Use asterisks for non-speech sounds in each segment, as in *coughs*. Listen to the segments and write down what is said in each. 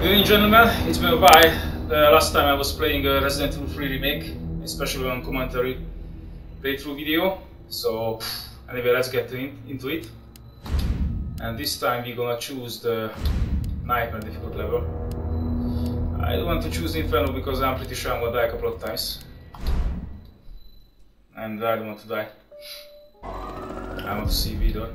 Ladies and gentlemen, it's been a while. The last time I was playing a Resident Evil 3 remake, especially on commentary playthrough video. So anyway, let's get in, into it. And this time we're gonna choose the Nightmare difficult level. I don't want to choose Inferno because I'm pretty sure I'm gonna die a couple of times. And I don't want to die. I want to see Vidor.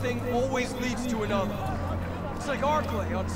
Thing always leads to another. It's like Arklay on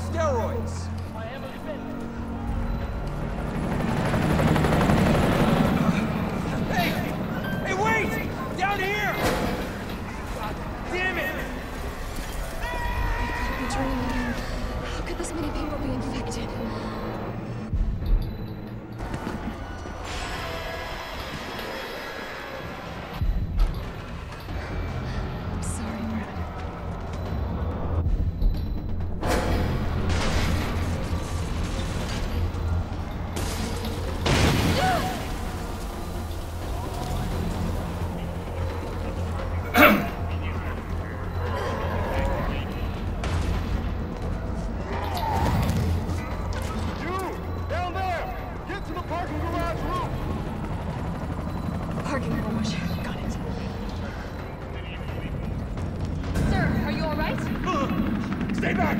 Stay back!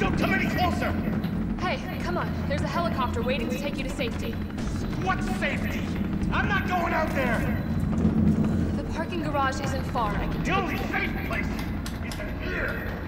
Don't come any closer! Hey, come on. There's a helicopter waiting to take you to safety. What safety? I'm not going out there! The parking garage isn't far. I can The only safe place is in here!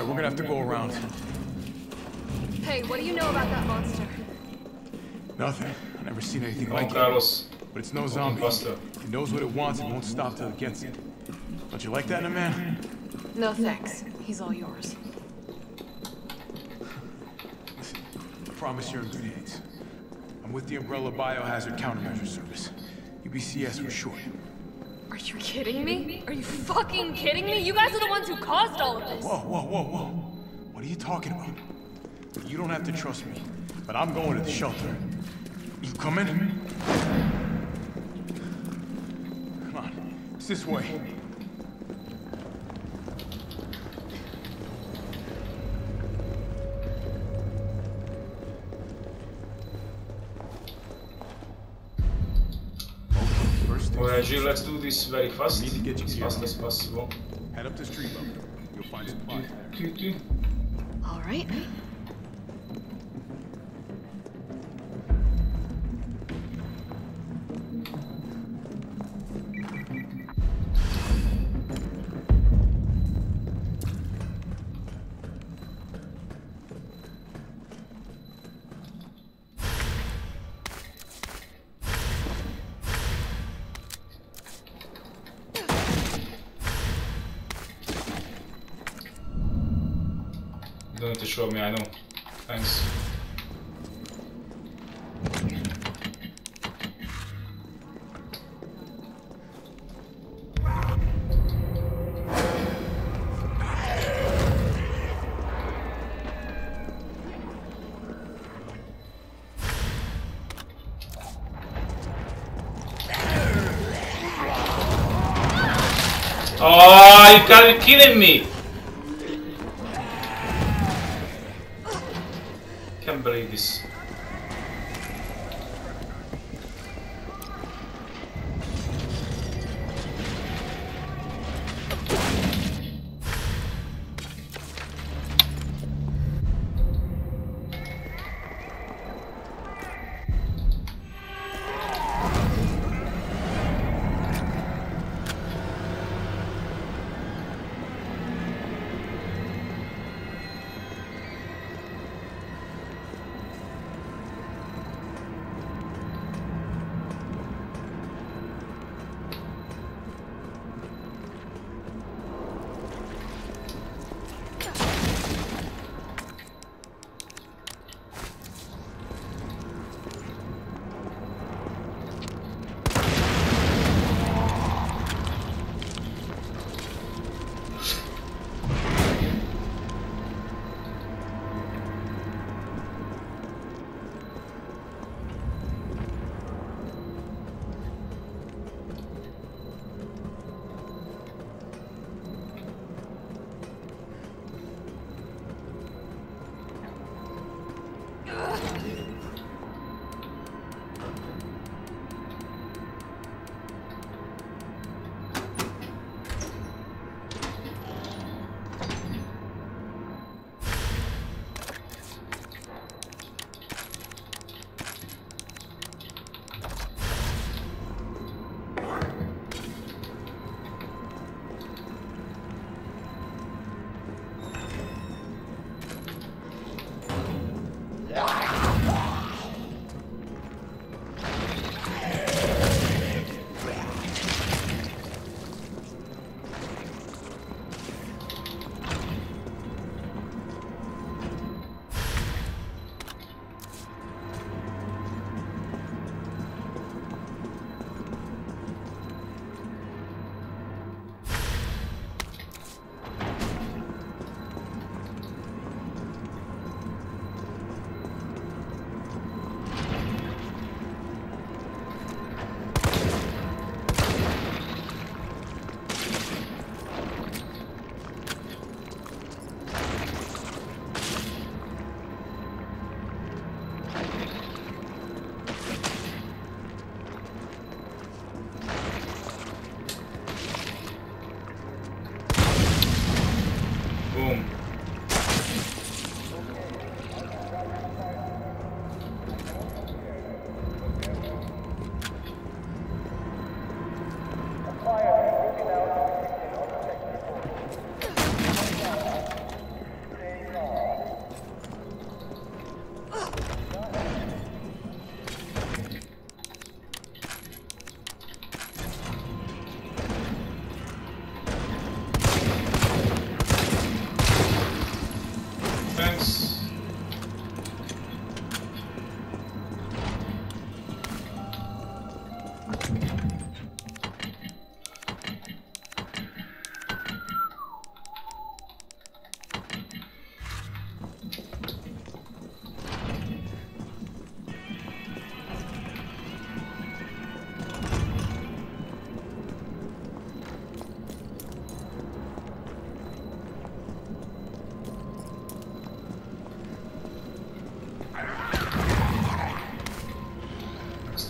Sorry, we're gonna have to go around. Hey, what do you know about that monster? Nothing. I've never seen anything Don like it. But it's no zombie. It knows what it wants and won't stop till it gets it. Don't you like that in a man? No thanks. He's all yours. Listen, I promise you're in good hands. I'm with the Umbrella Biohazard Countermeasure Service. UBCS for short. You kidding me? Are you fucking kidding me? You guys are the ones who caused all of this. Whoa, whoa, whoa, whoa. What are you talking about? You don't have to trust me, but I'm going to the shelter. You coming? Come on, it's this way. First Jill, let's do this very fast. Need to get you as here. fast as possible. Head up the street level. You'll find supplies there. Doo, doo. All right. Oh, you gotta be kidding me! Can't believe this.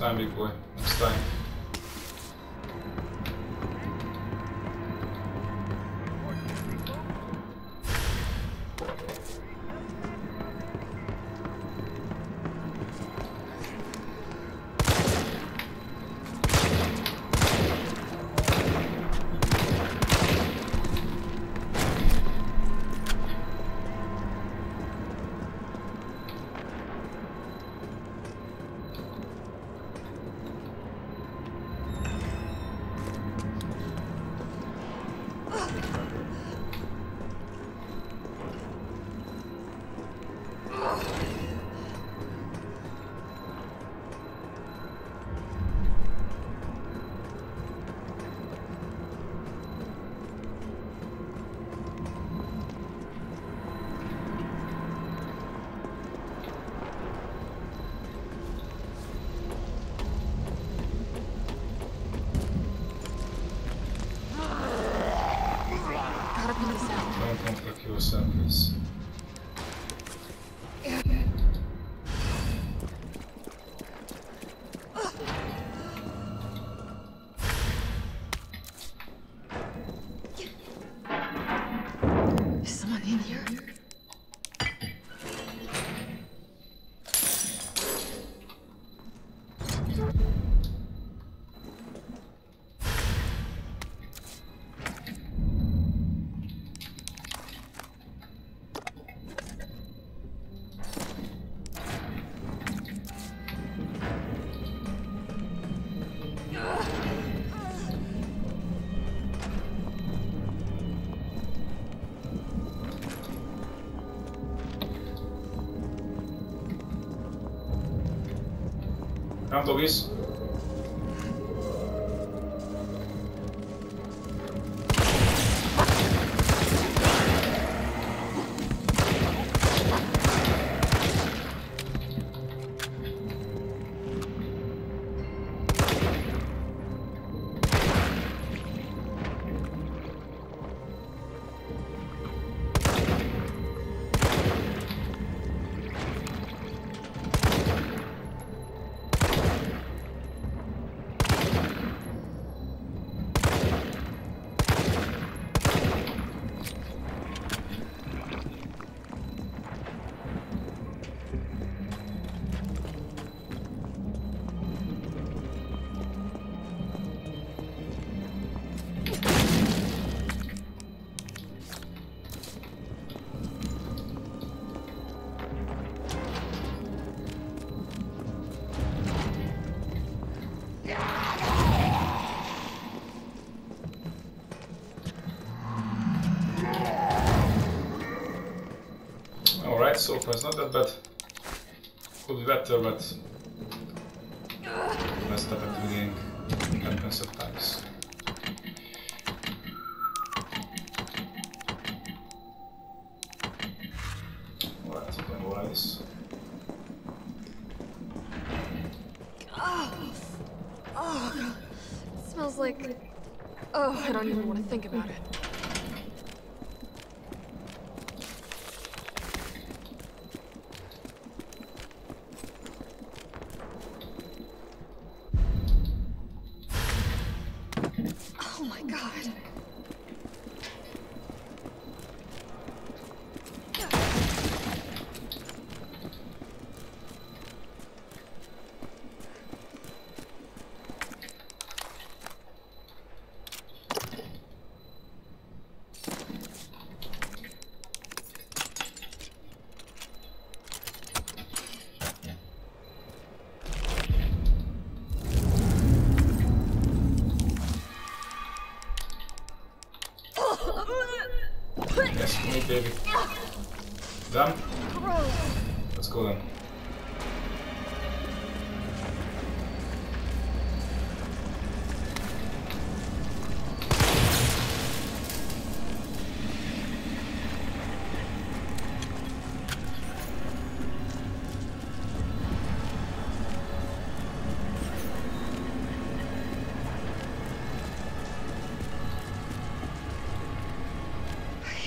time equally. Come, doggies. Alright, so far it's not that bad. Could be better, but up at the beginning. Happens at times.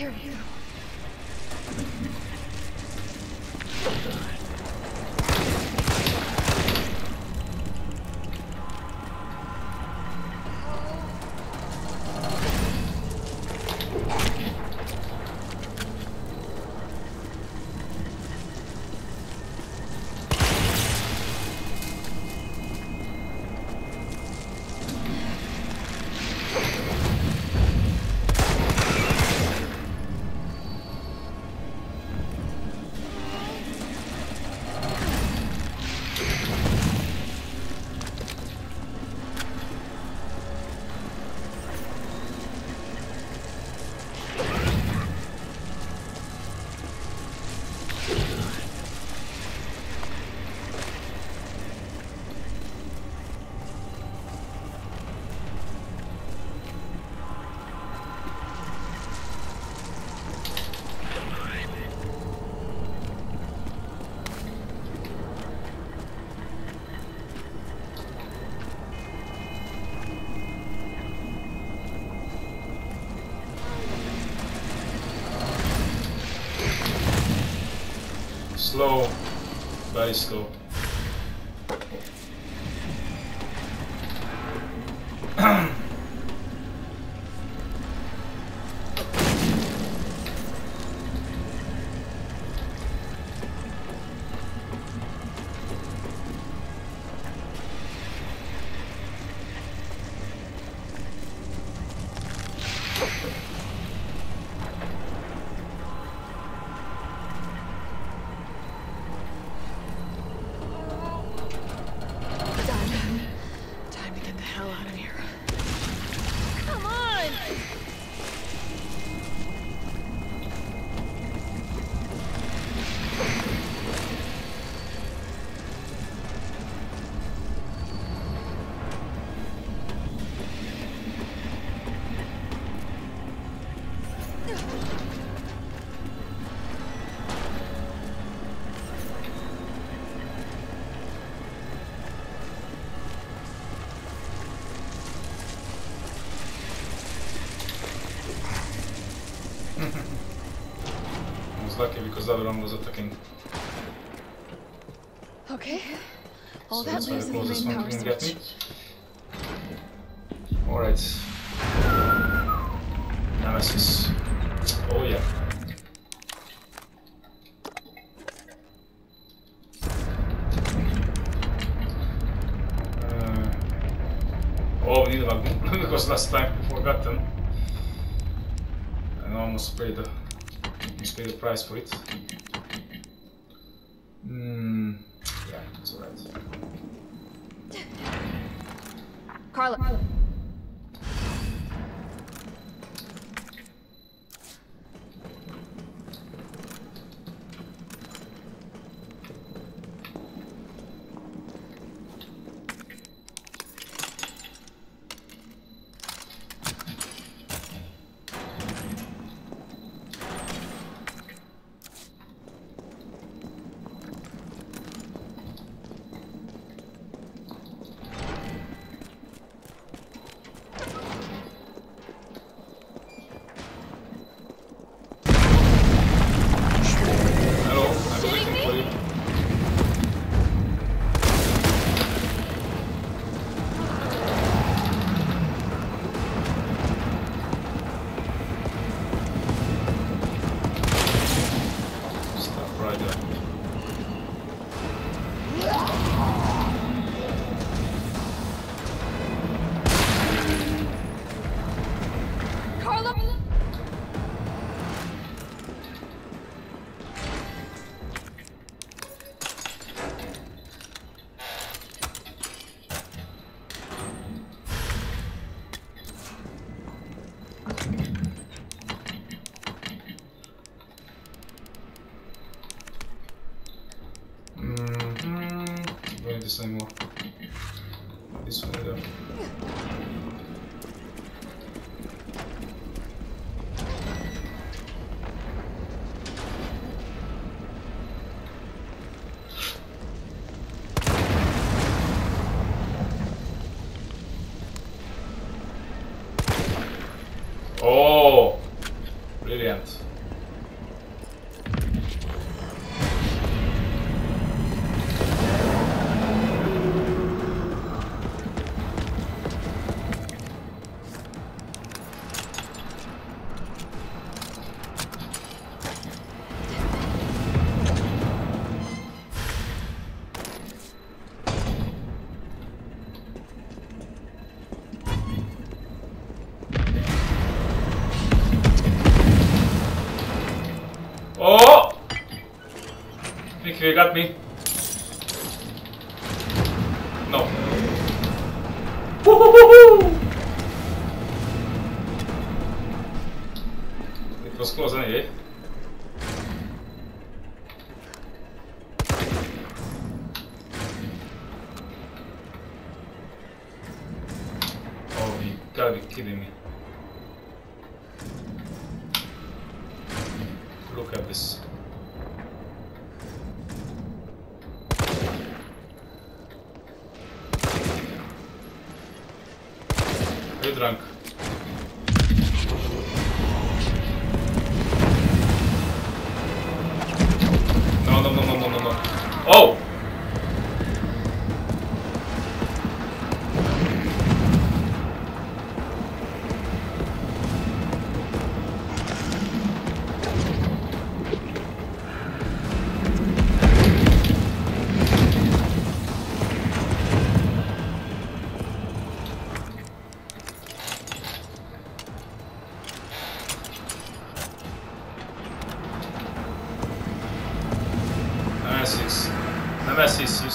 Here you slow, very slow. lucky because the other one was attacking. Okay. All so that leaves is the main power switch. price for it. you got me.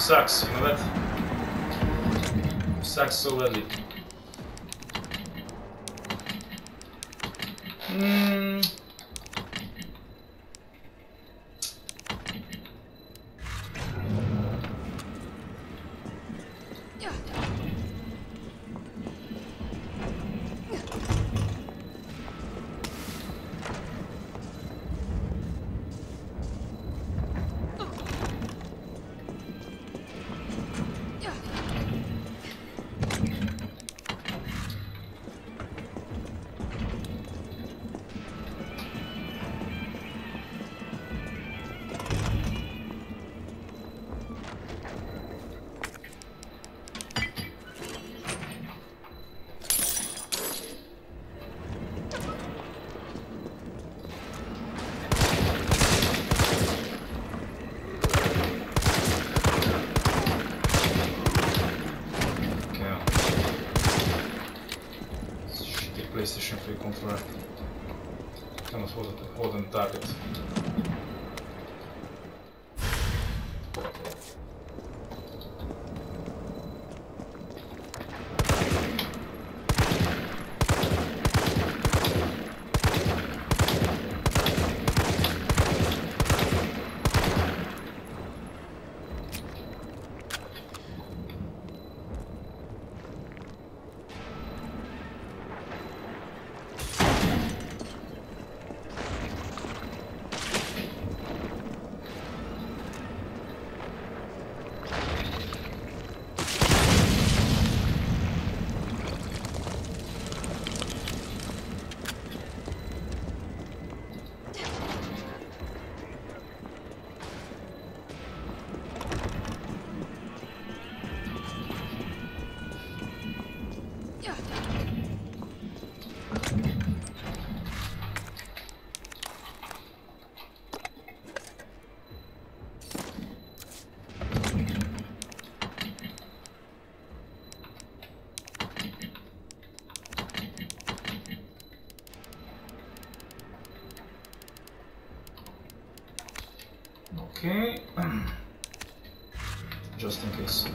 Sucks, you know that? Sucks so badly. Okay. *clears throat* Just in case.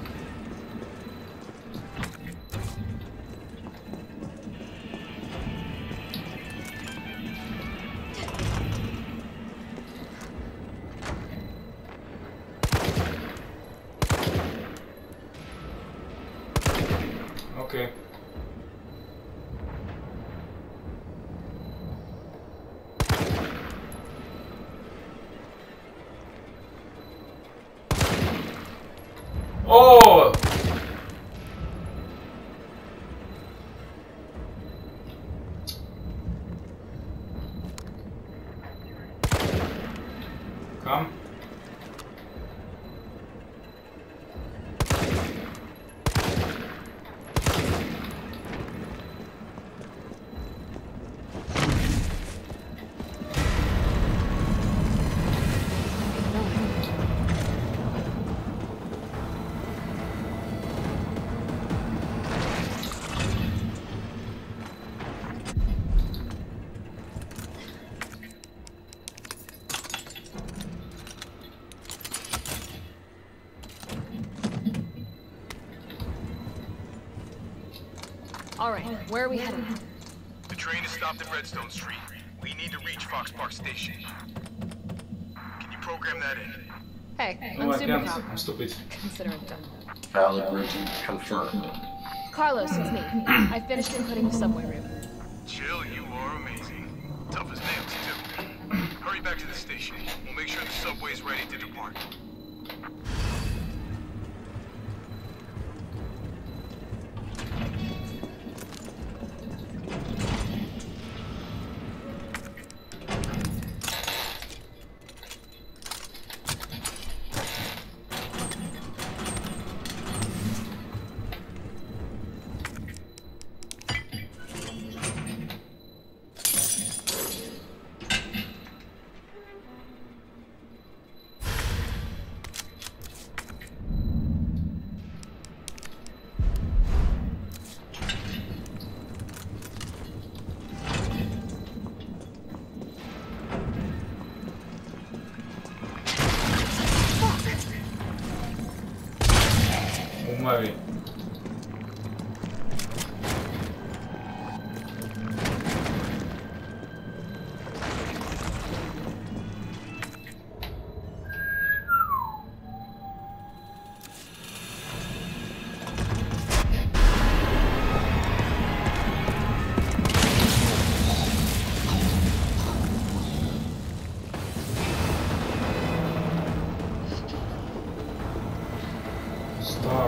All right, where are we headed? The train is stopped at Redstone Street. We need to reach Fox Park Station. Can you program that in? Hey, No, I'm I Super can't. I'm stupid. Consider it done. Valid routine confirmed. Carlos, it's me. *clears throat* I finished inputting the subway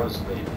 was late.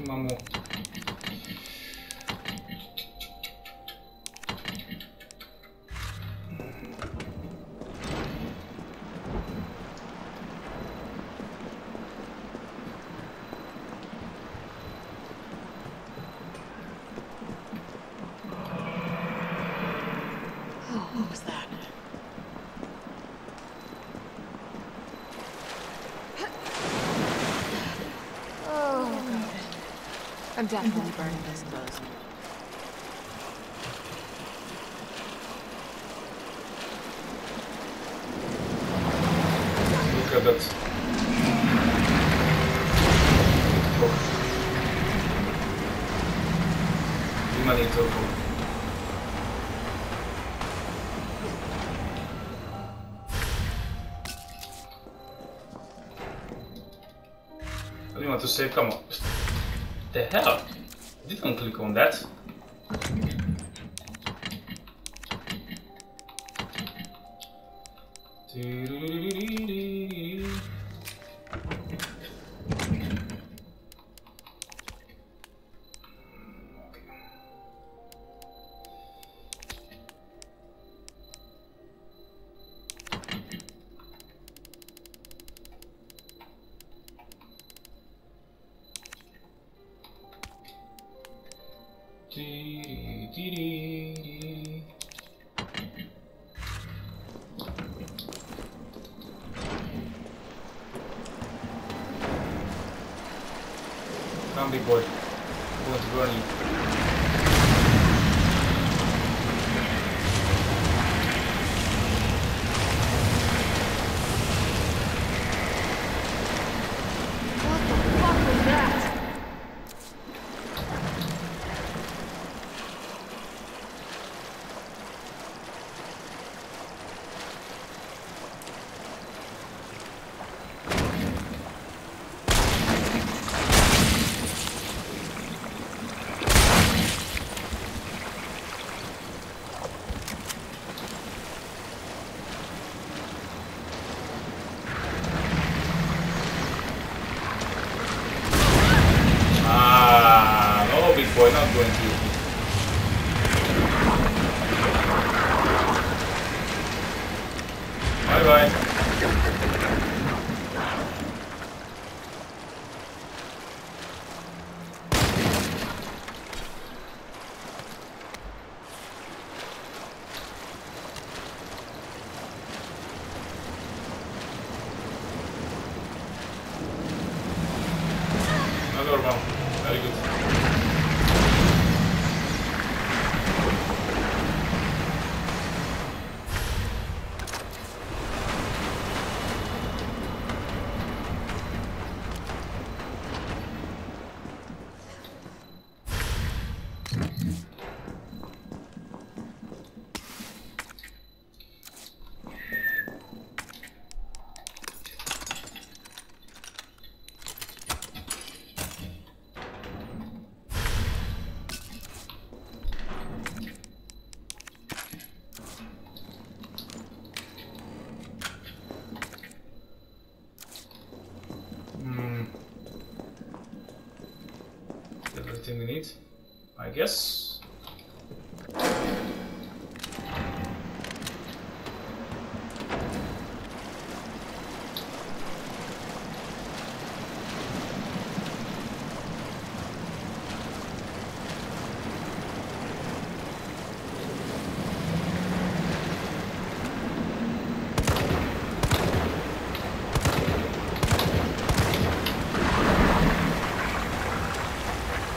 misma. I'm definitely mm-hmm. burning this close. Look at that. Oh. Human interval. to save, come on the hell? I didn't click on that. Guess.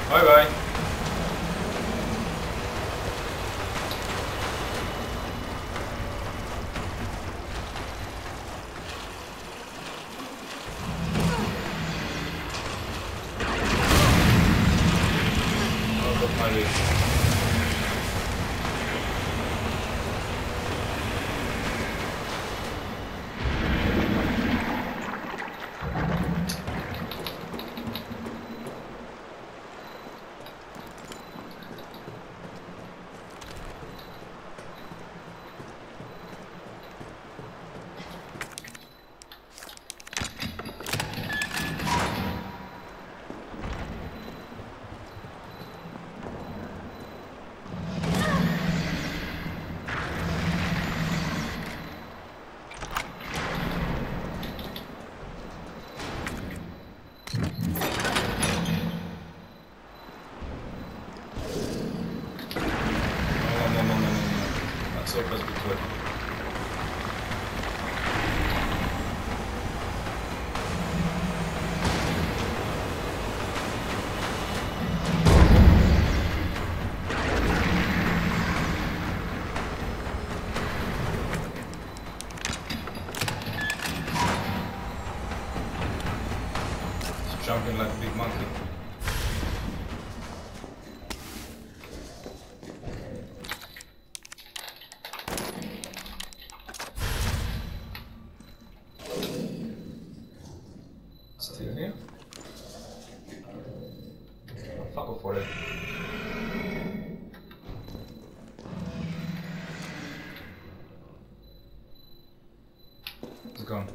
Bye bye. Out of my way. No, no, no, no, no, no, no. Not so fast before. It's jumping like a big monkey. Still here? Oh, fuck off for it. gun.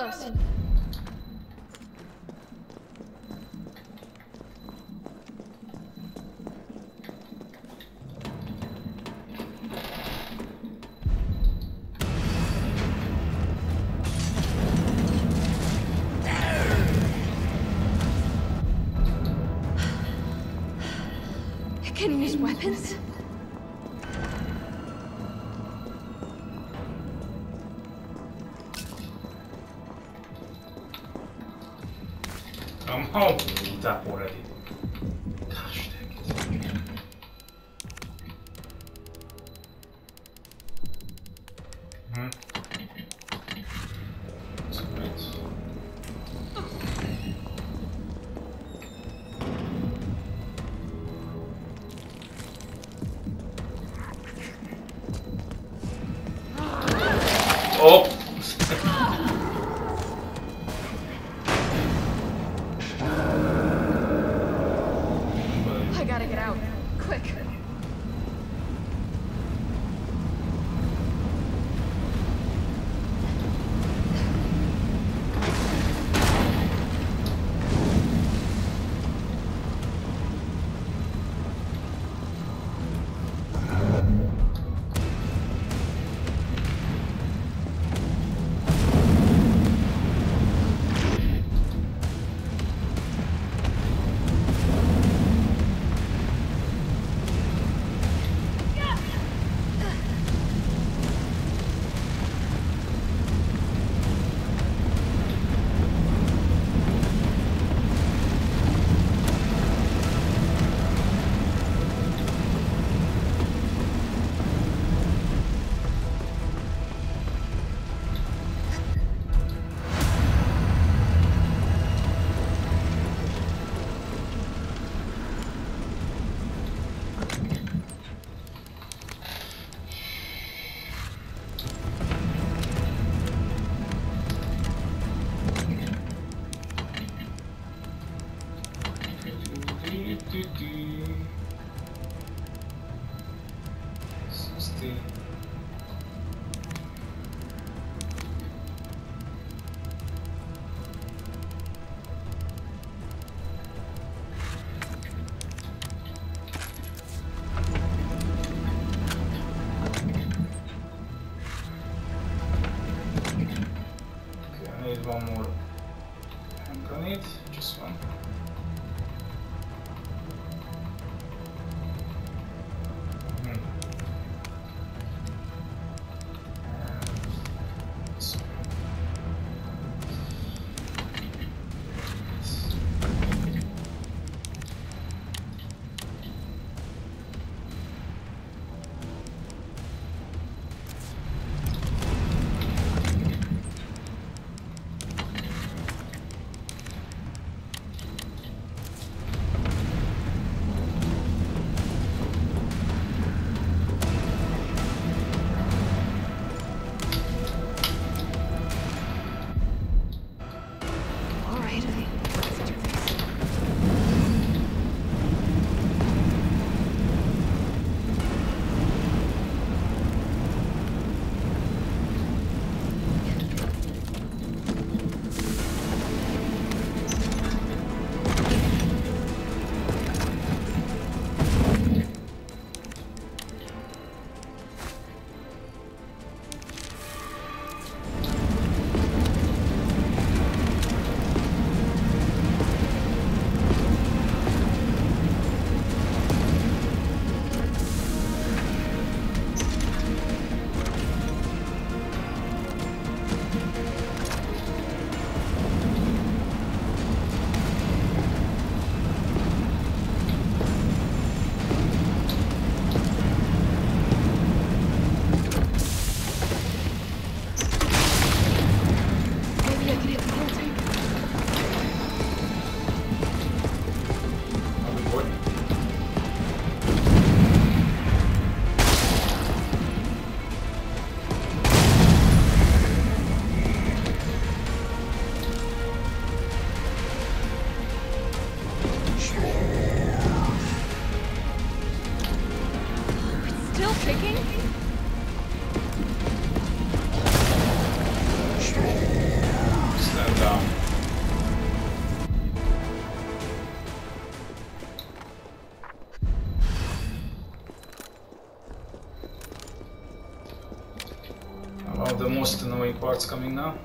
Carlos! You can use weapons? I'm parts coming now.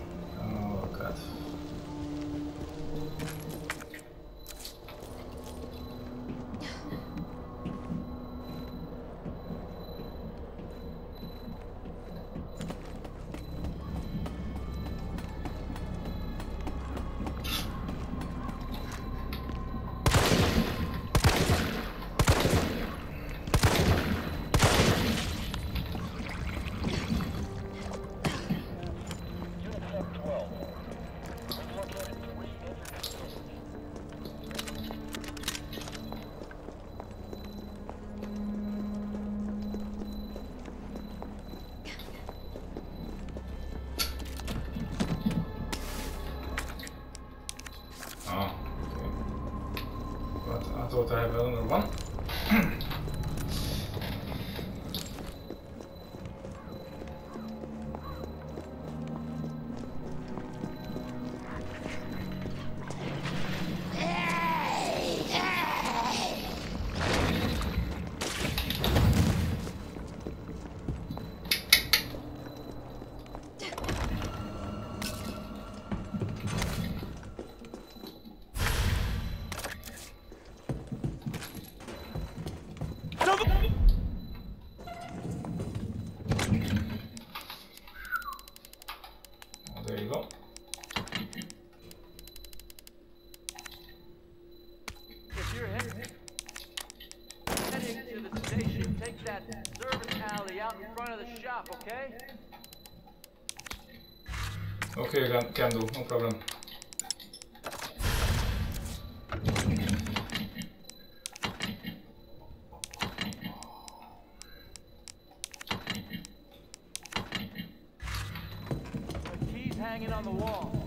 Hanging on the wall.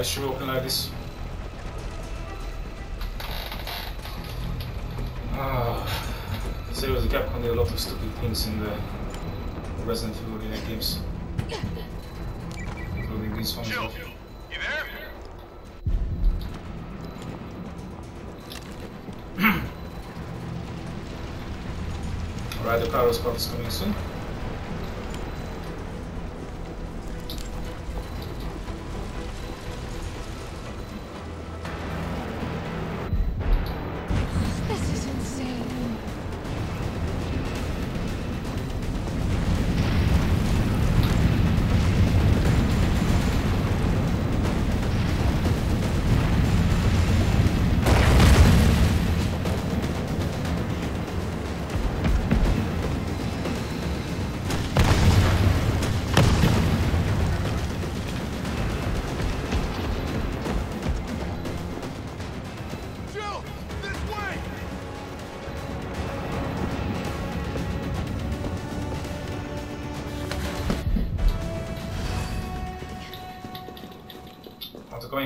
Why should walking like this? Ah, seriously, Capcom did a lot of stupid things in the Resident Evil remake games. Including this one. Jill, you there? Alright, the Carlos part is coming soon.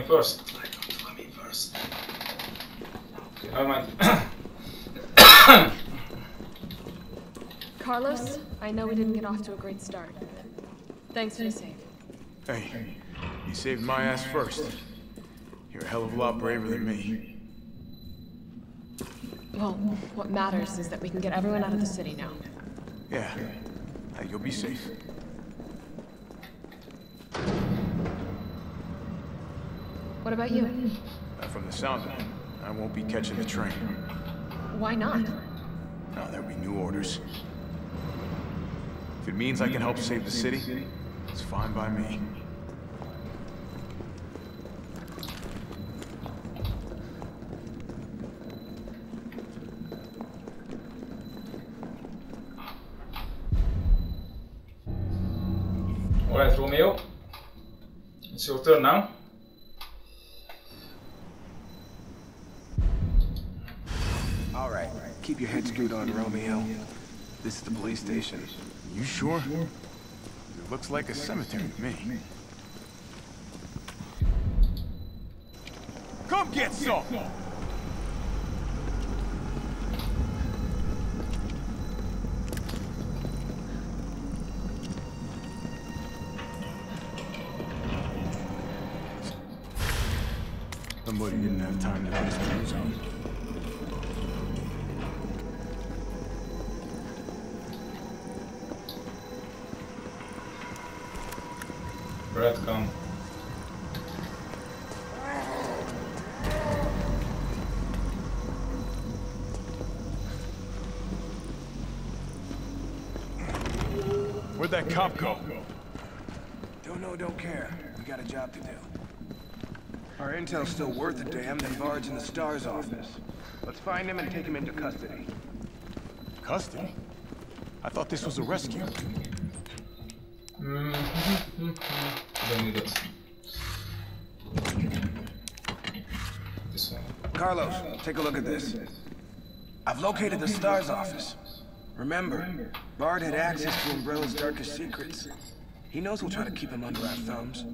First. I want to come in first. Okay, never mind. Carlos, I know we didn't get off to a great start. Thanks for the save. Hey, you saved my ass first. You're a hell of a lot braver than me. Well, what matters is that we can get everyone out of the city now. Yeah. Hey, you'll be safe. What about you? Uh, from the sound of it, I won't be catching the train. Why not? No, there'll be new orders. If it means I can help save the city, it's fine by me. Alright, Romeo. It's your turn now. All right, keep your head screwed on, Romeo. This is the police station. You sure? It looks like a cemetery to me. Come get some! Somebody didn't have time to put his clothes on. Our intel's still worth a damn, then Brad's in the STARS office. Let's find him and take him into custody. Custody? I thought this was a rescue. Don't need it. This one. Carlos, take a look at this. I've located the STARS office. Remember, Bard had access to Umbrella's darkest secrets. He knows we'll try to keep him under our thumbs.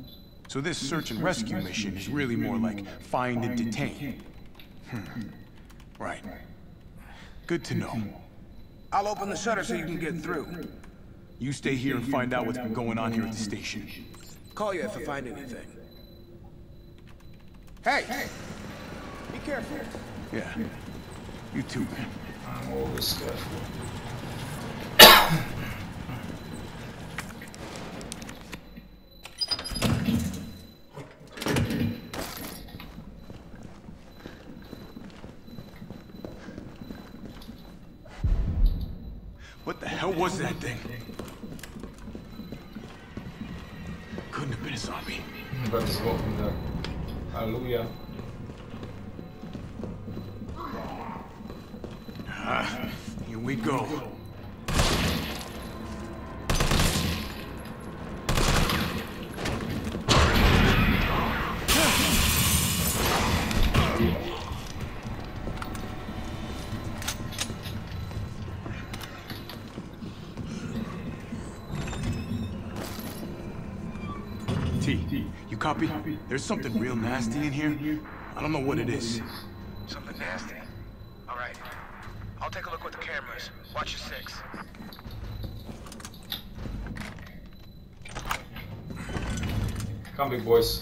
So this search and rescue mission is really more like find and detain. Hmm. Right. Good to know. I'll open the shutter so you can get through. You stay here and find out what's been going on here at the station. Call you if I find anything. Hey! Hey. Be careful. Yeah. You too, man. I'm always careful. What the hell was that thing? Couldn't have been a zombie. But it's walking there. Hallelujah. Ah, here we go. Copy? There's something real nasty in here. I don't know what it is. Something nasty. All right. I'll take a look with the cameras. Watch your six. Come big boys.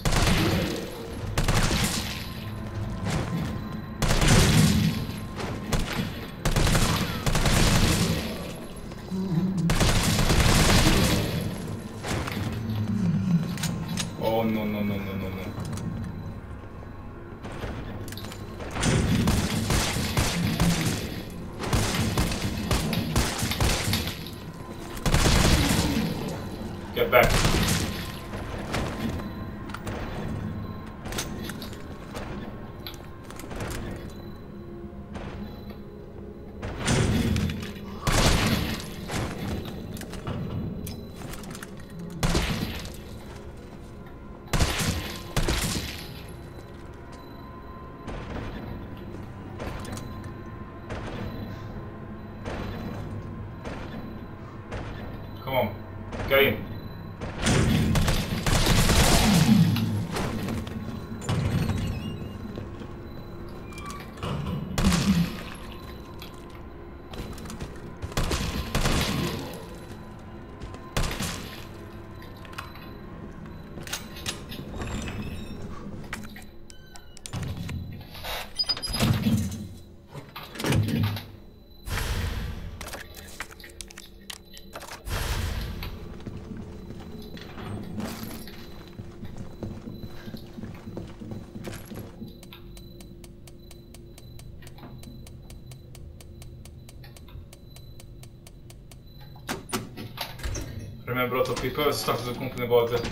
A lot of people started to complain about the,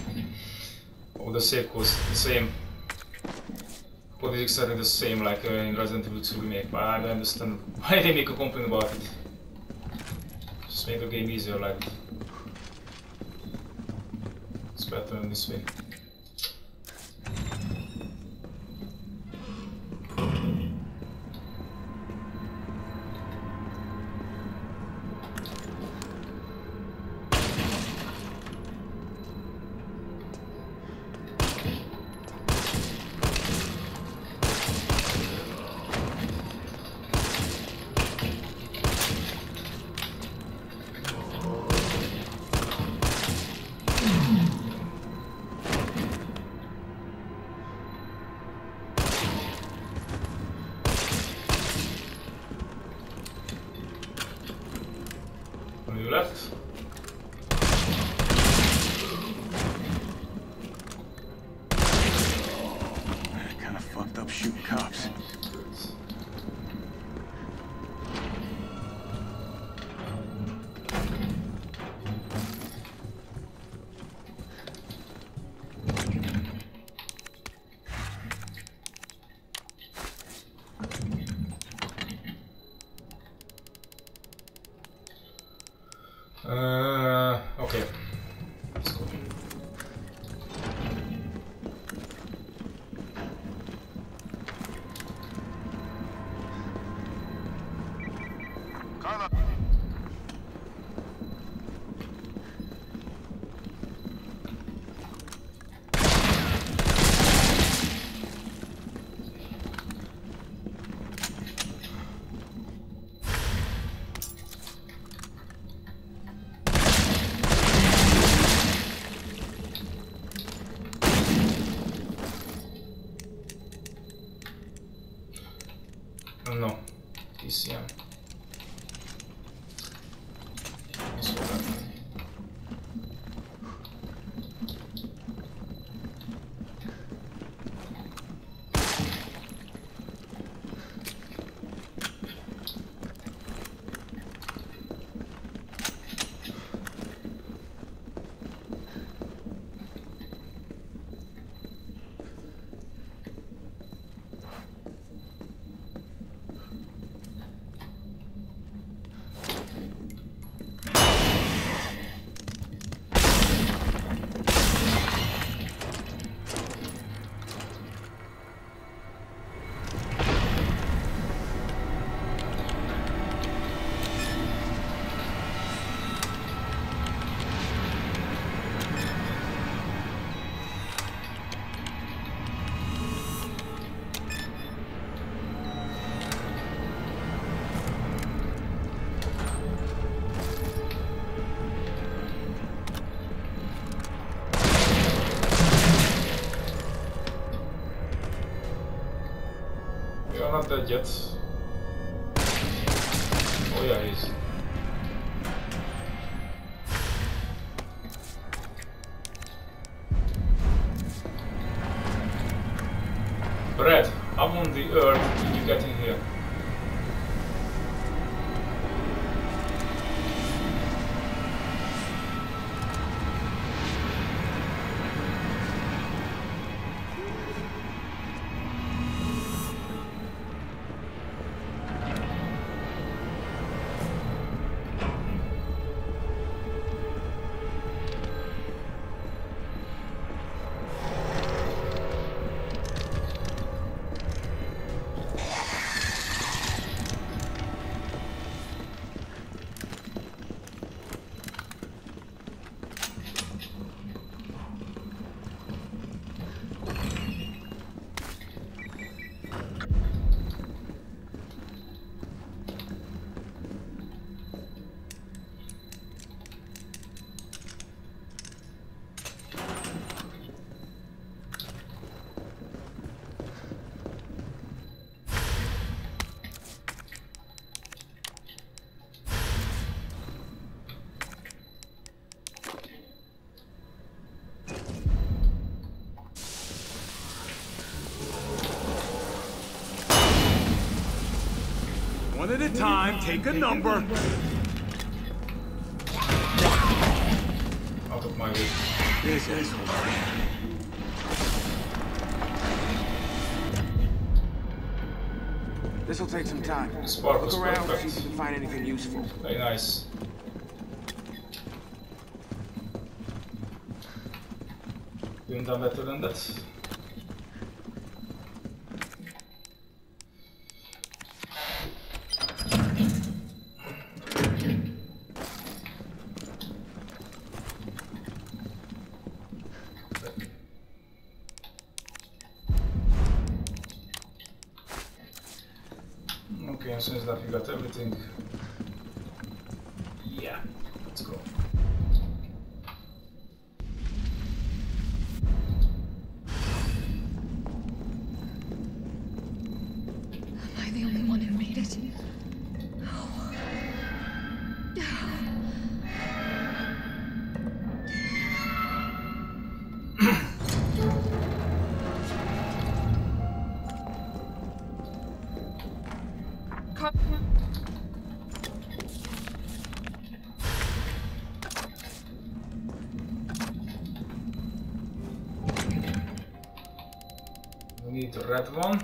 all the codes, the same. What is exactly the same like uh, in Resident Evil 2 remake, but I don't understand *laughs* why they make a complaint about it. Just make the game easier like It's better in this way. Are not yet. Time, take a number. Out of my way. This is This'll take some time. Spark Look around, see if you can find anything useful. Very nice. Couldn't done red one.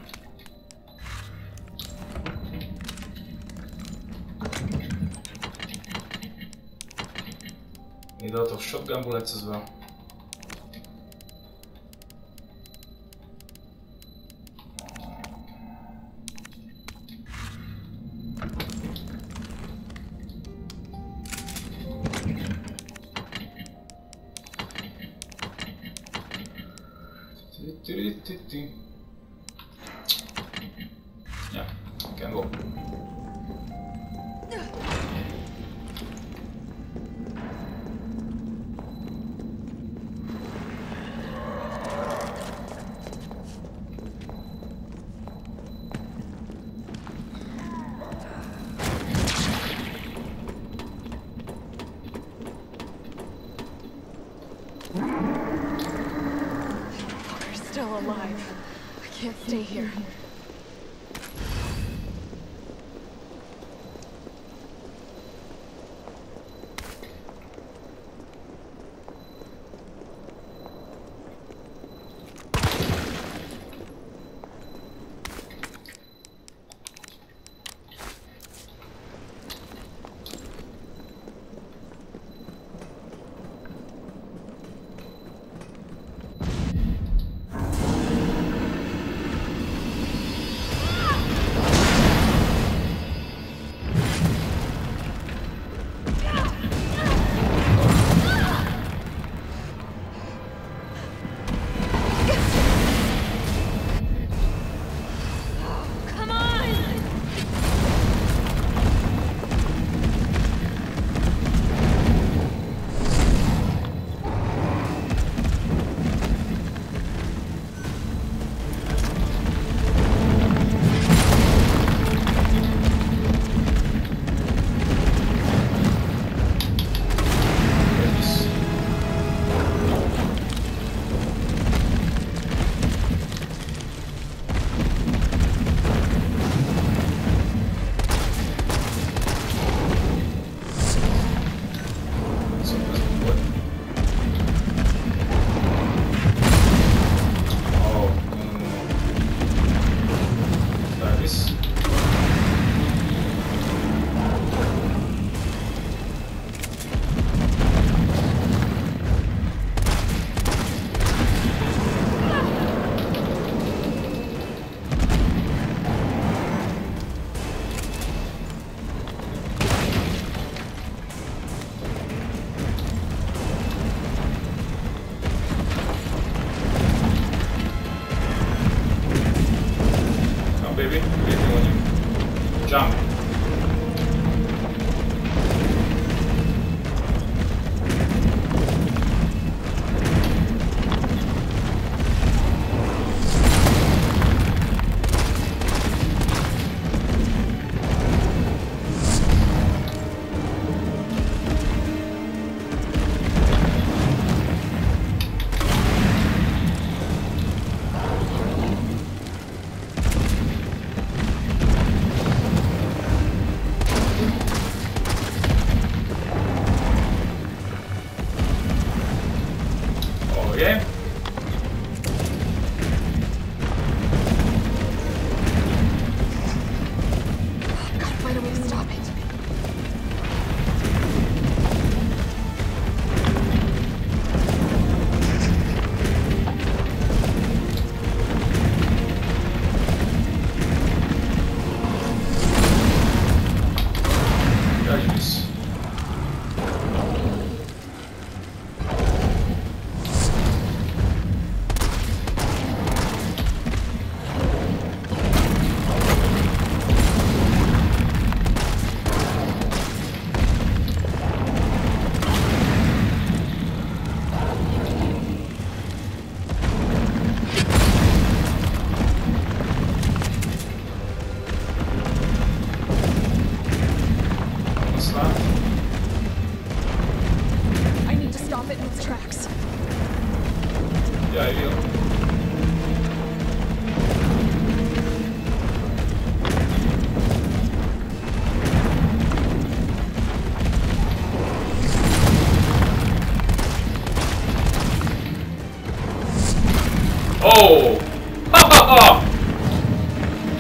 Need a lot of shotgun bullets as well.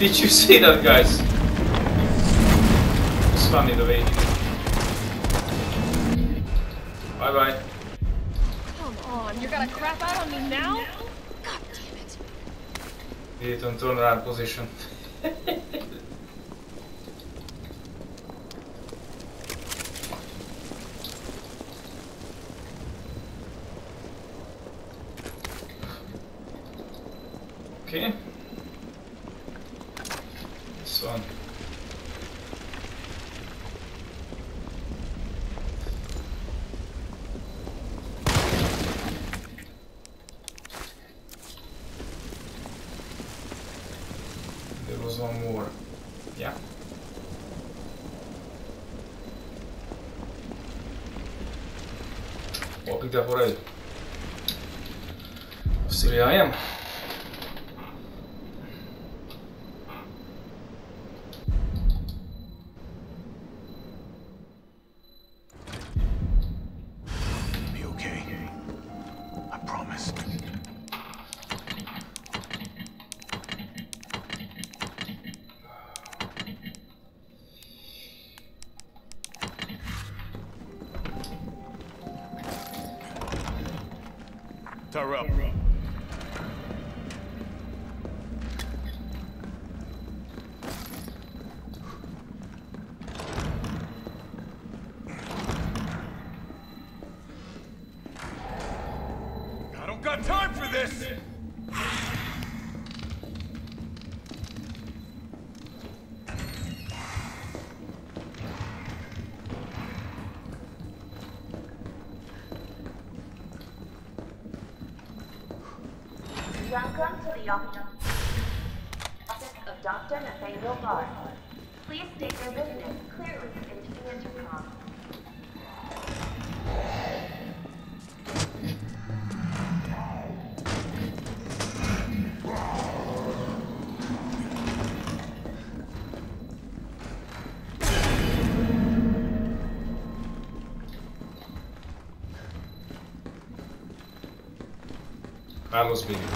Did you see that, guys? It's funny the way he Bye bye. Come on, you're gonna crap out on me now? God damn it. He didn't turn around position. *laughs* okay. This one. There was one more. Yeah. What picked up Carlos Billy. You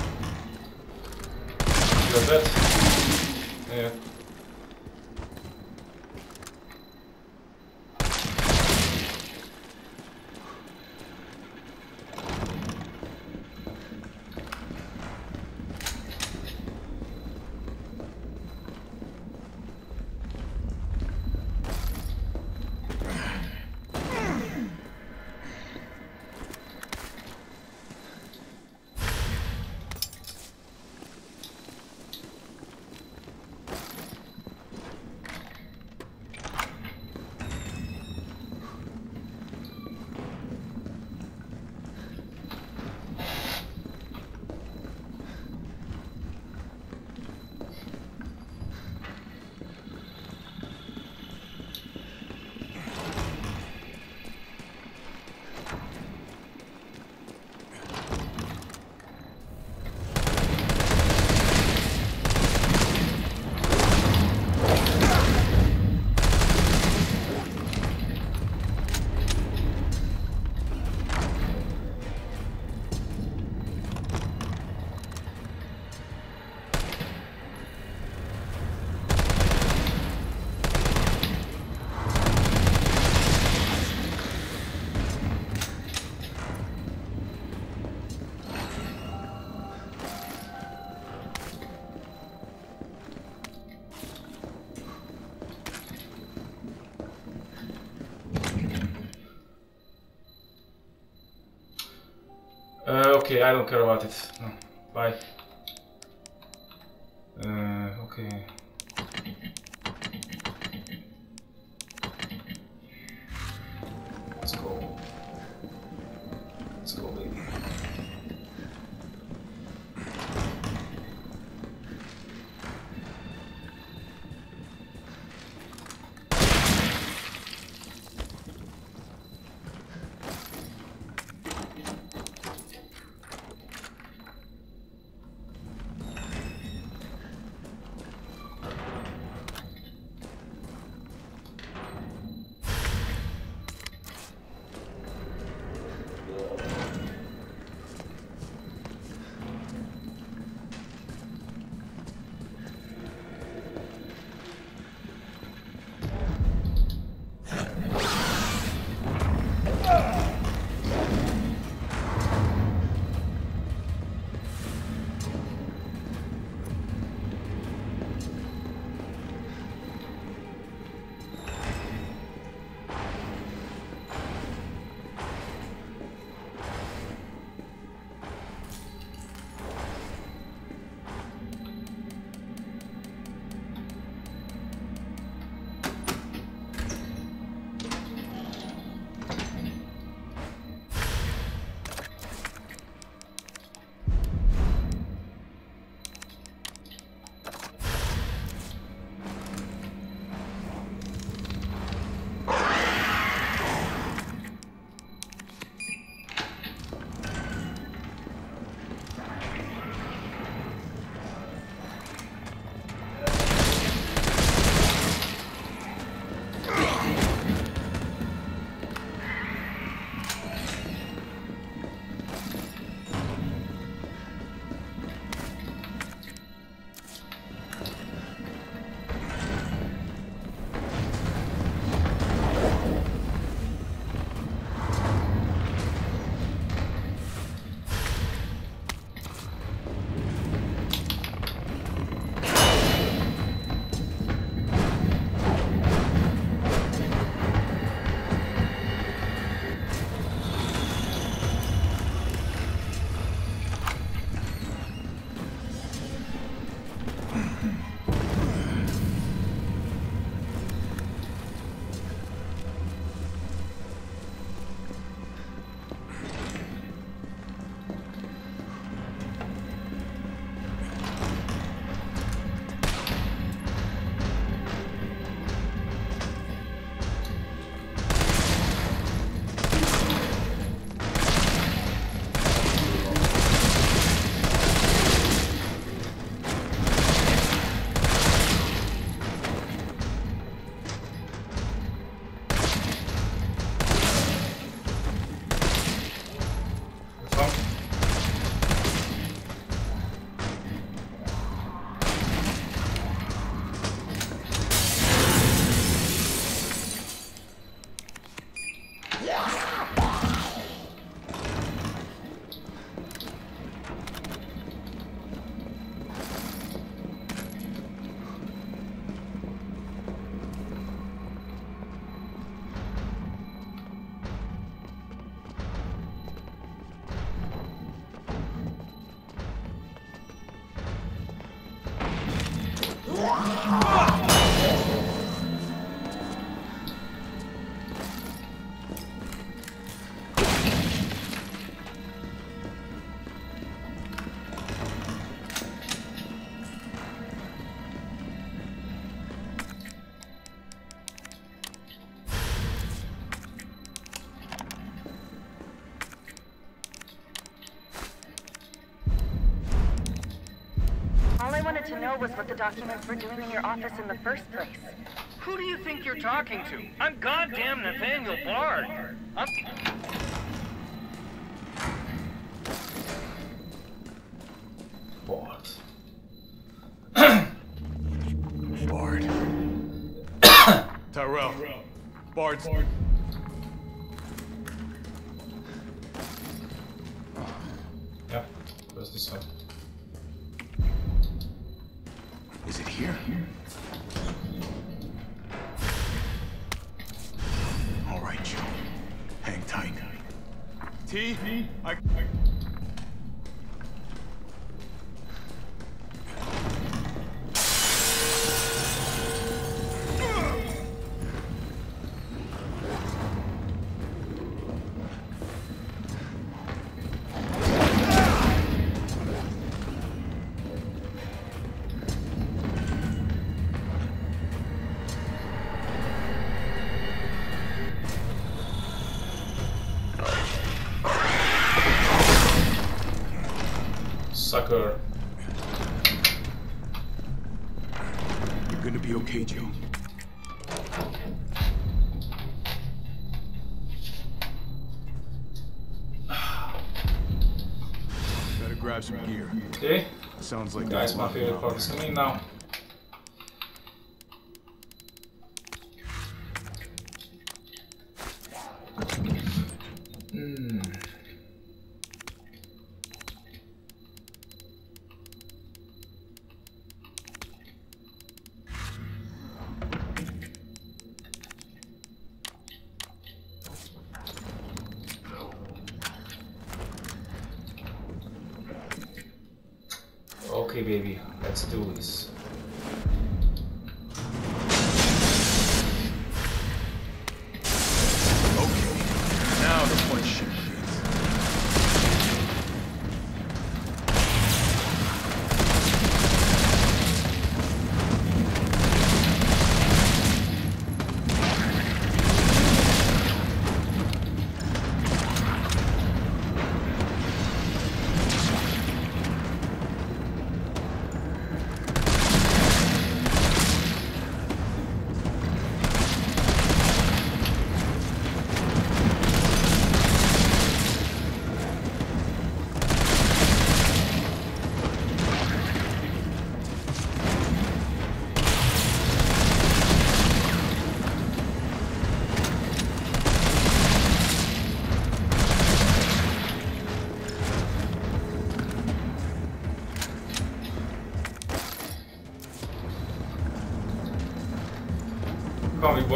I don't care about it. No, bye. Was what the documents were doing in your office in the first place. Who do you think you're talking to? I'm goddamn Nathaniel Bard. I'm... Sounds like guys, there's my favorite part coming now.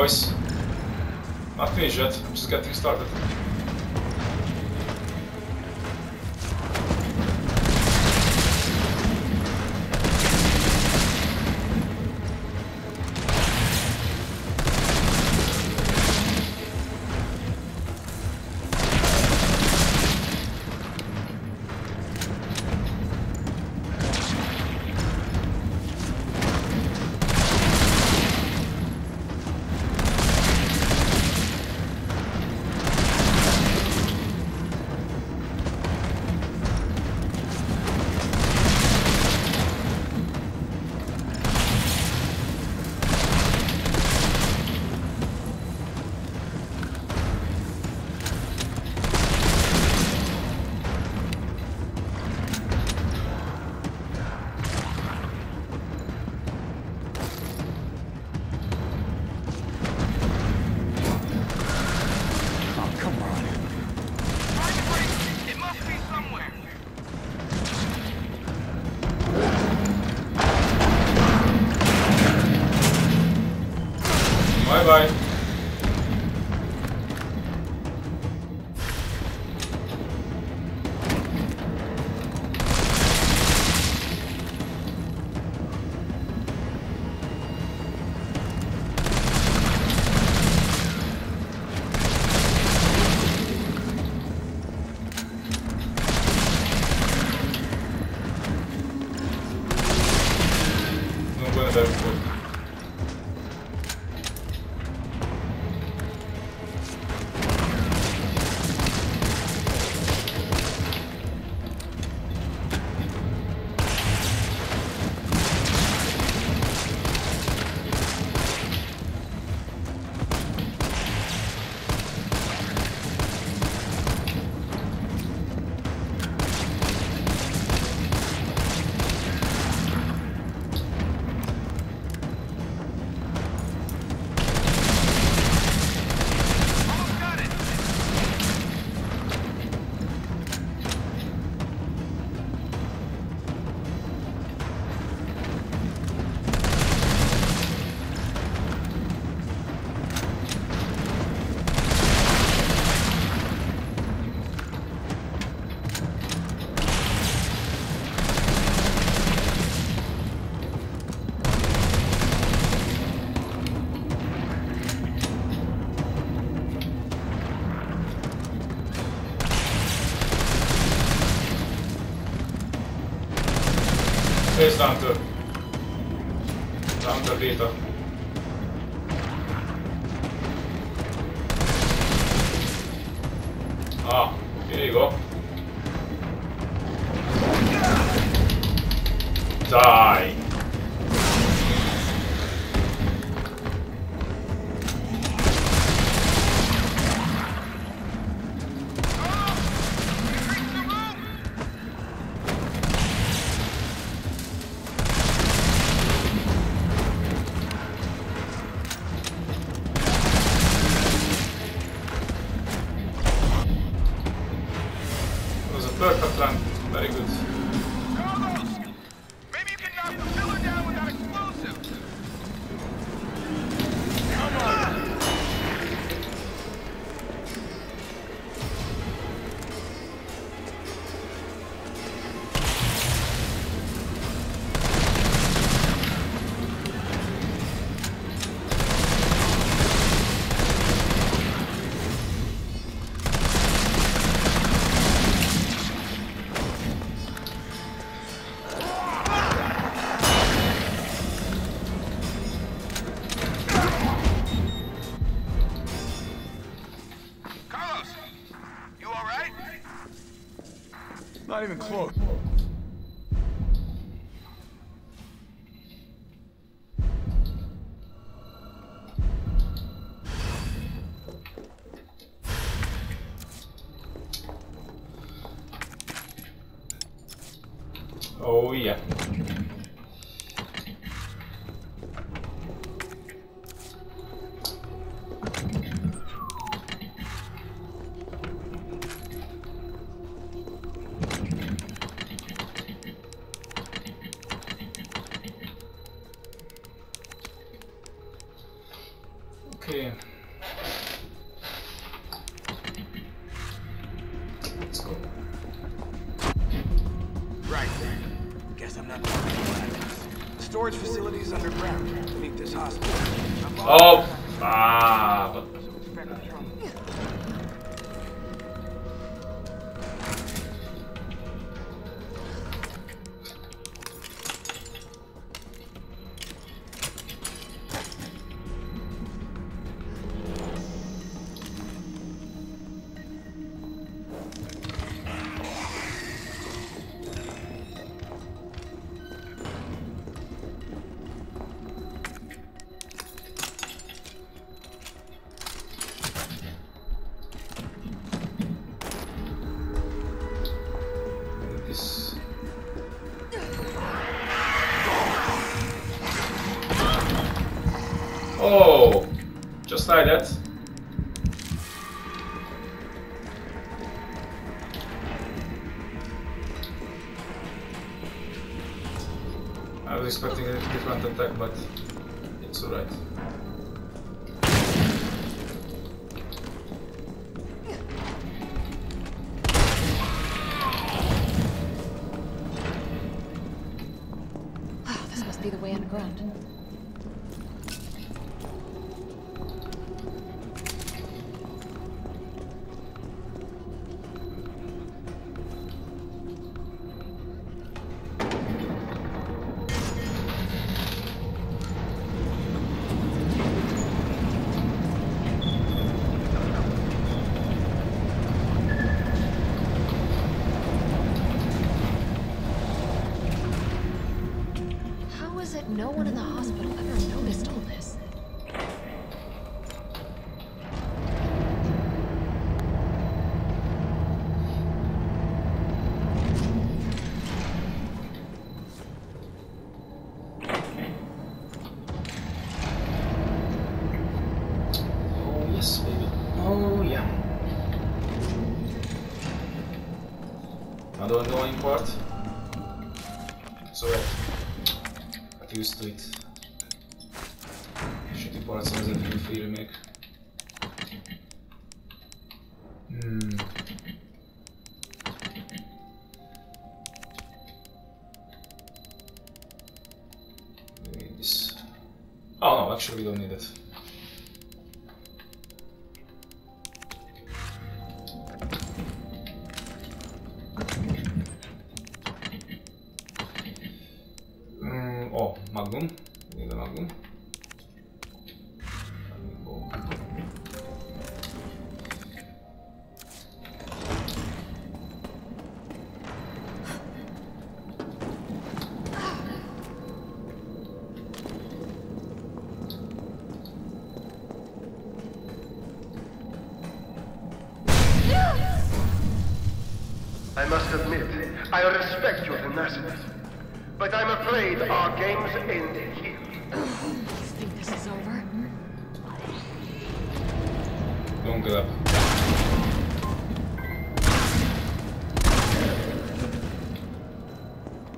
Come on, big boys. Not finished yet, not good. not even close. different attack, but it's alright. Ah, this must be the way underground. Порт. mercenary. But I'm afraid our games end here. think this is over? Don't get up.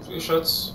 Three shots.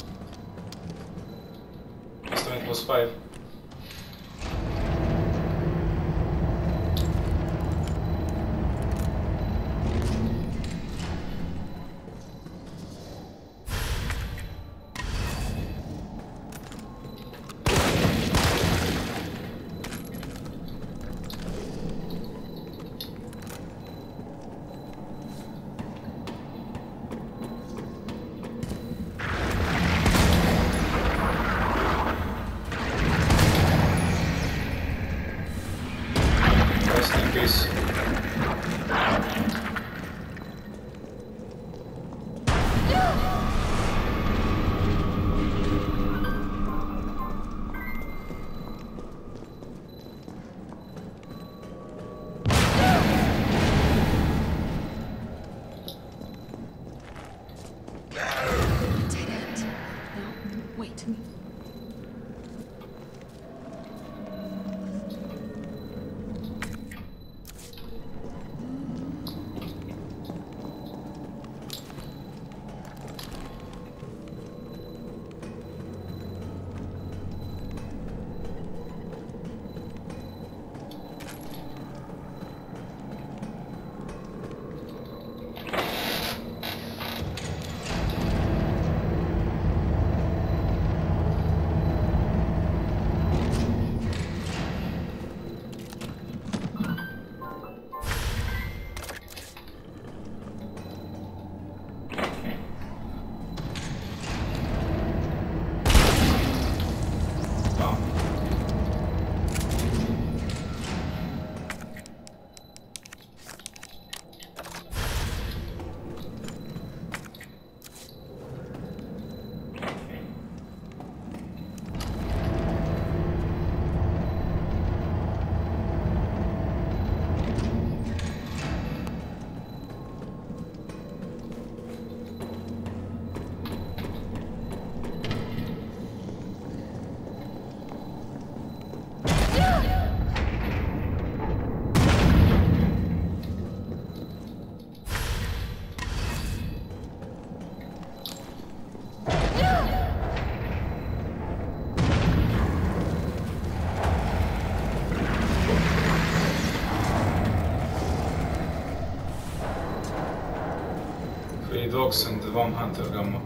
dogs and one hunter gamma.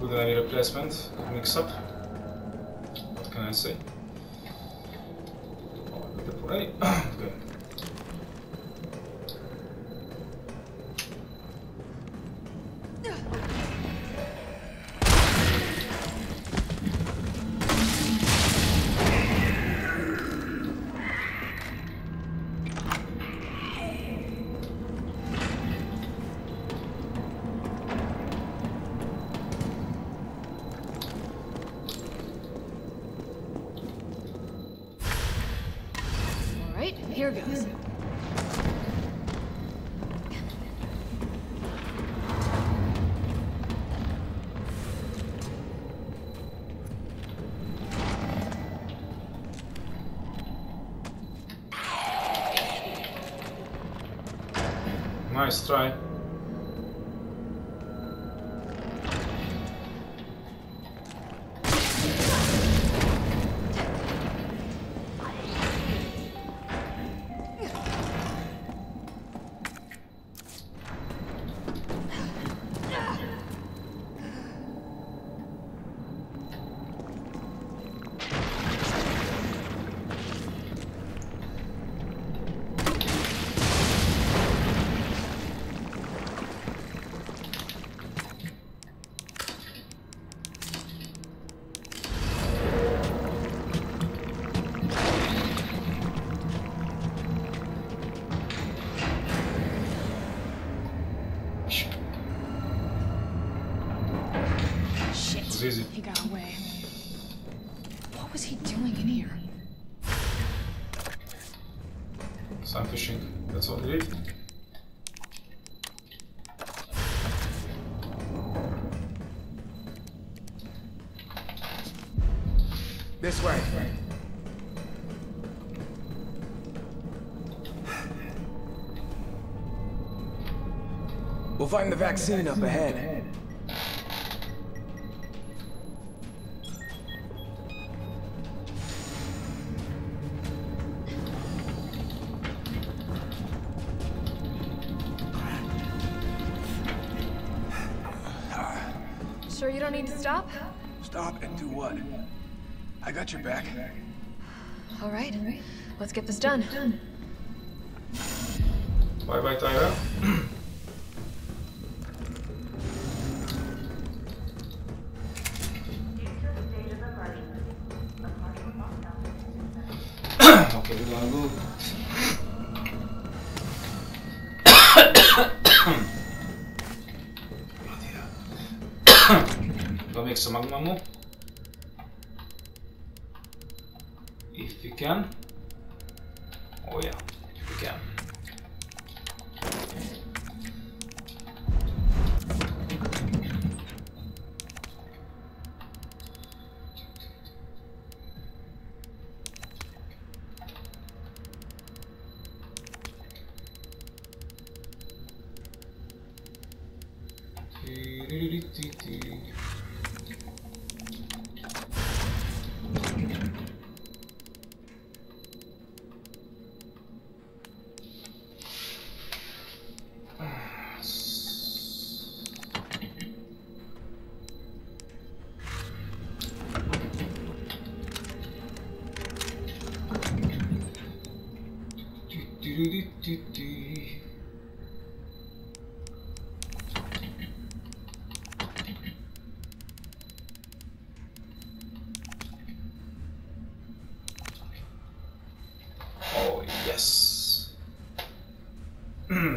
Good replacement, mix up. Nice try. Was he doing in here? Sun fishing. That's all they did. This way. We'll find the vaccine up ahead. Let's get this done. Bye bye, Tyra. *coughs* okay, we're gonna go. Go make some magma mo. If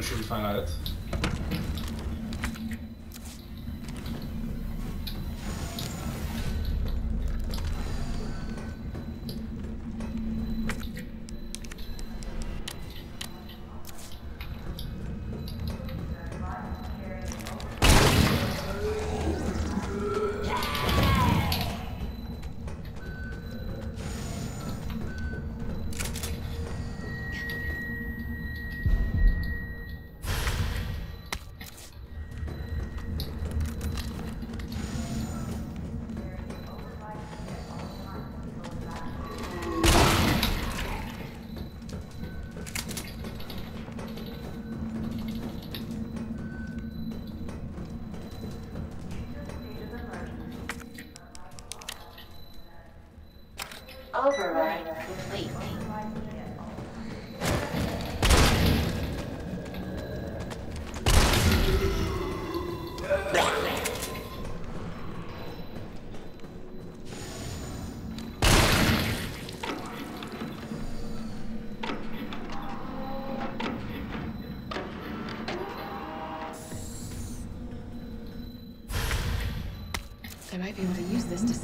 Should we find out?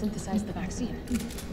Synthesize the vaccine.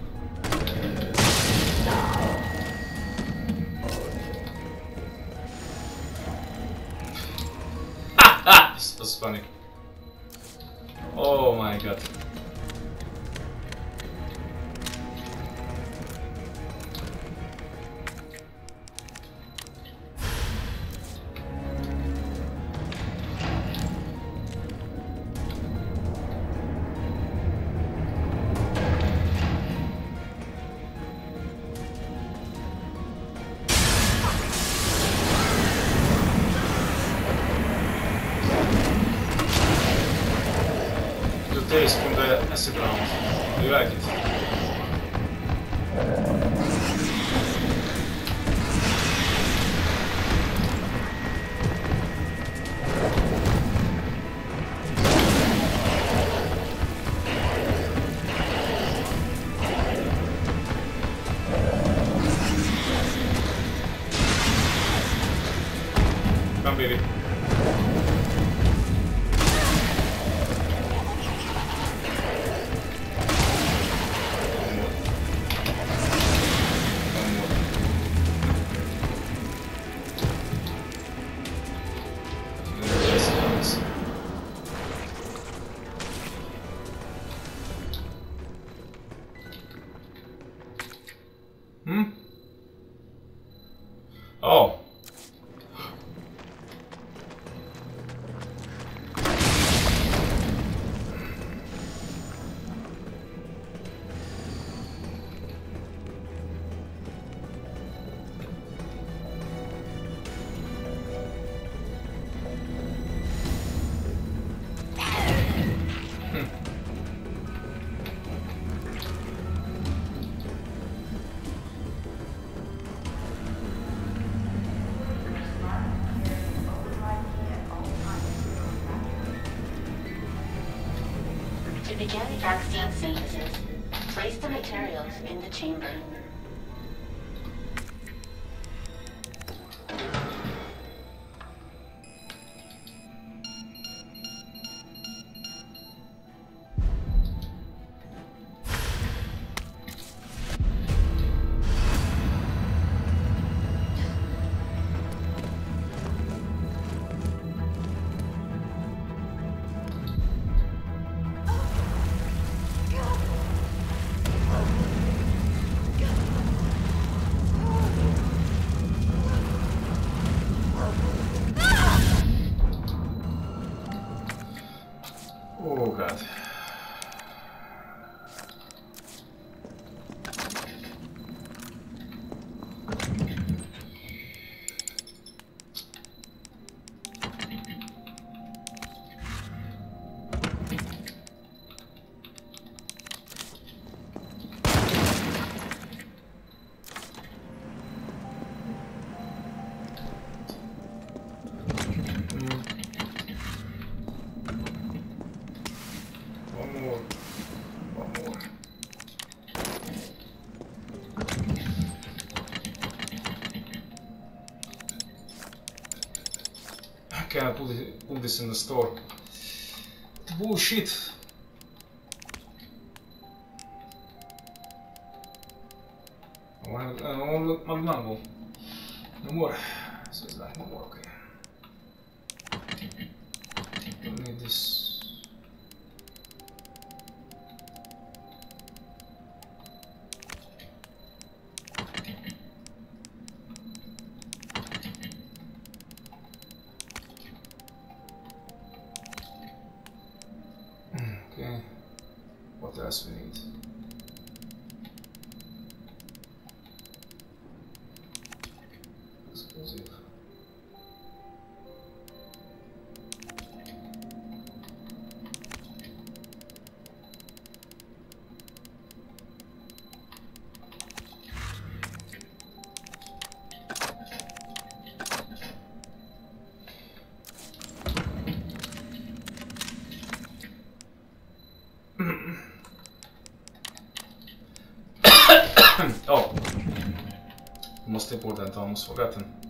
Begin vaccine synthesis, place the materials in the chamber. can't put, put this in the store. Bullshit. explosive. most important, almost forgotten.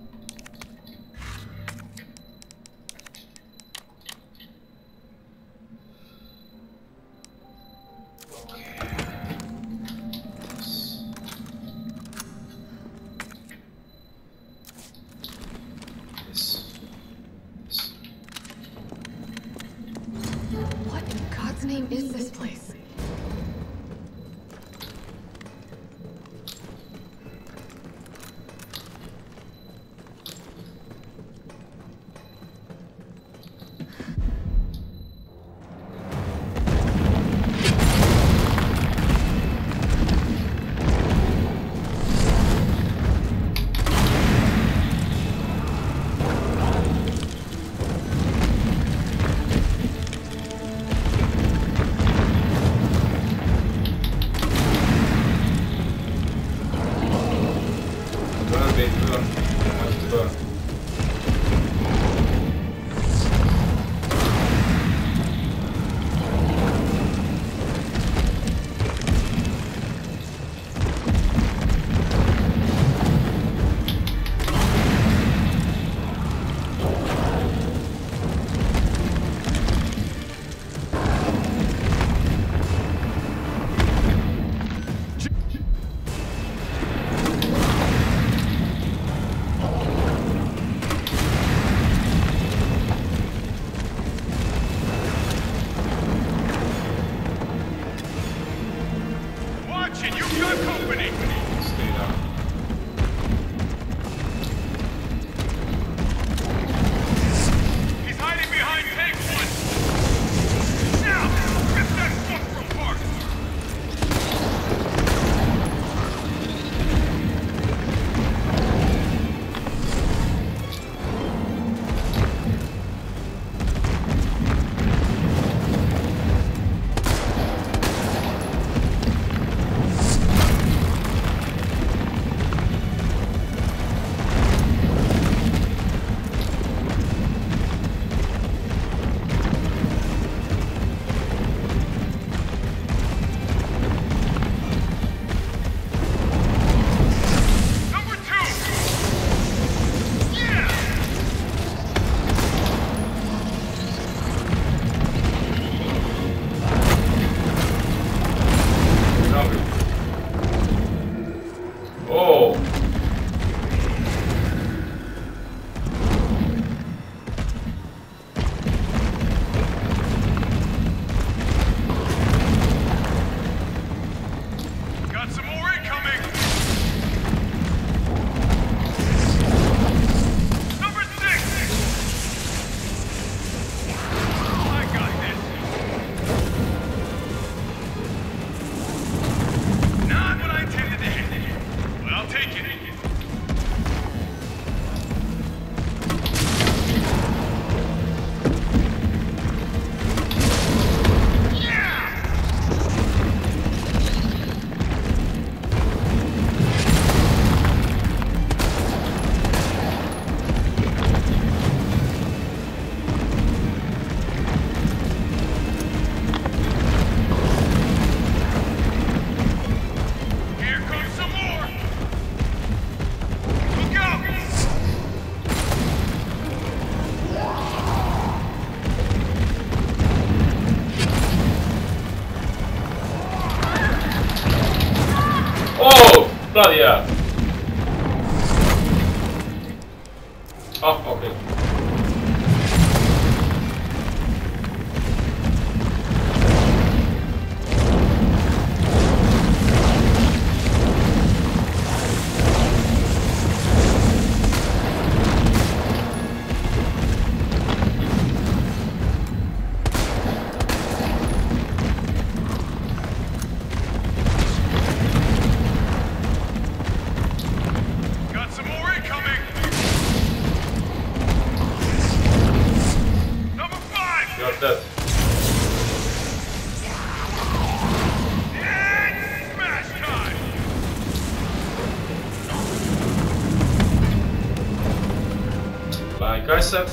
Alright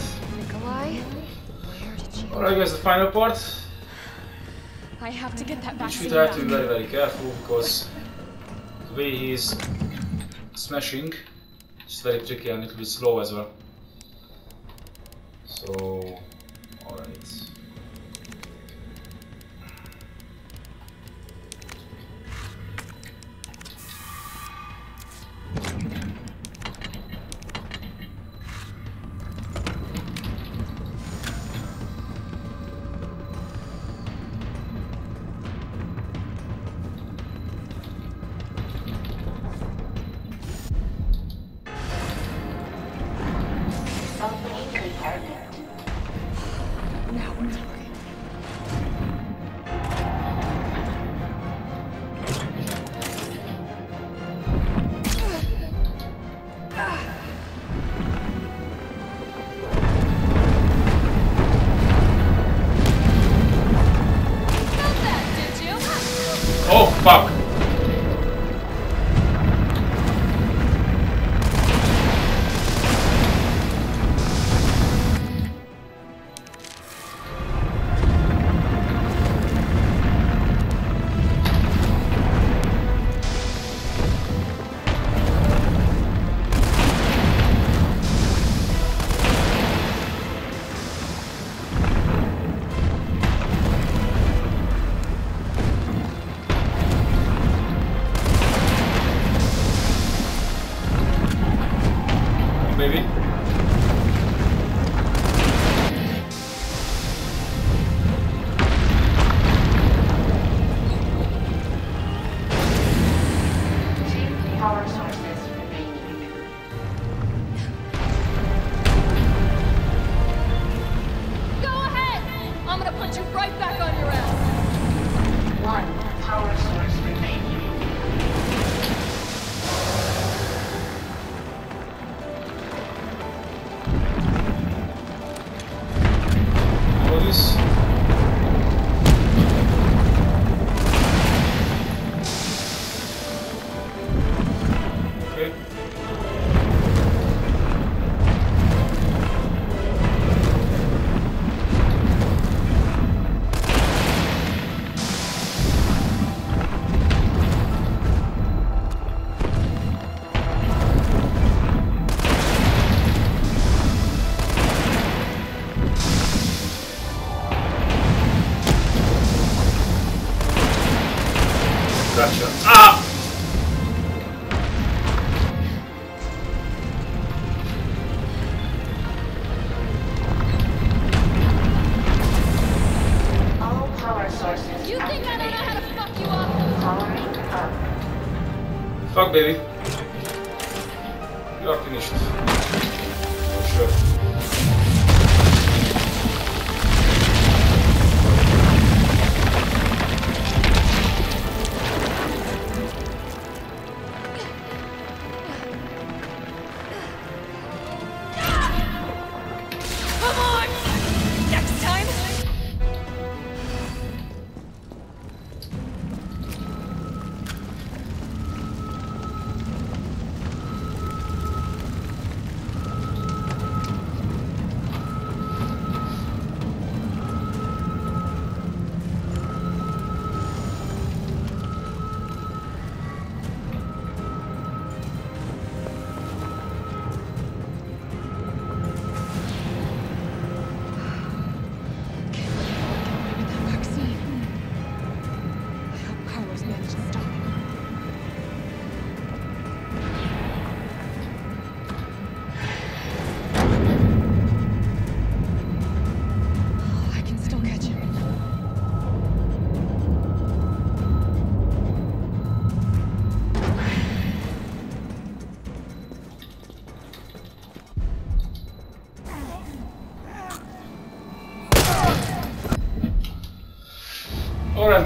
guys, the final part. I have to get that back. We have to be very very careful because the way he is smashing is very tricky and it will be slow as well. So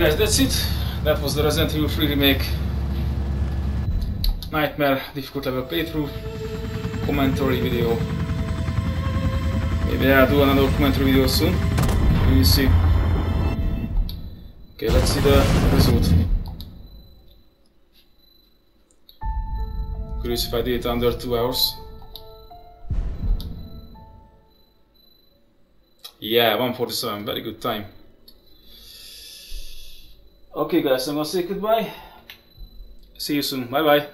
guys, that's it. That was the Resident Evil 3 Remake Nightmare difficult level playthrough commentary video. Maybe I'll do another commentary video soon. We will see. Okay, let's see the result. Curious if I did it under 2 hours. Yeah, 147, very good time. Okay guys, I'm gonna say goodbye. See you soon, bye bye.